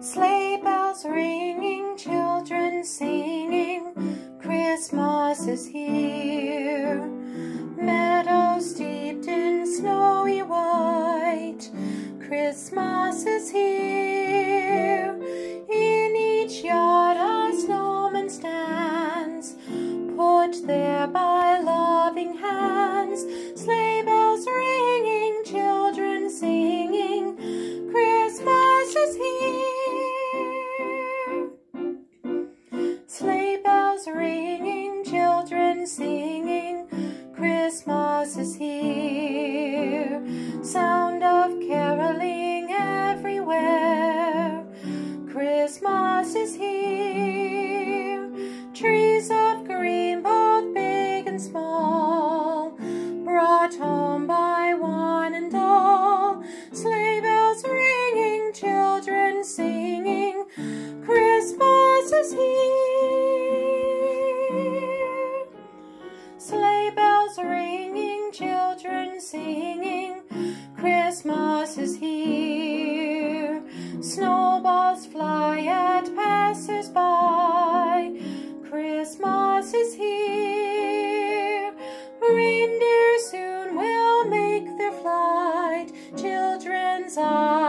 Sleigh bells ringing, children singing, Christmas is here. Meadows steeped in snowy white, Christmas is here. voice is here, sound of caroling everywhere. Christmas is here, trees of green, both big and small, brought home by one and all, sleigh bells ringing, children singing, Christmas is here. singing, Christmas is here. Snowballs fly at passers-by, Christmas is here. Reindeer soon will make their flight, children's eyes.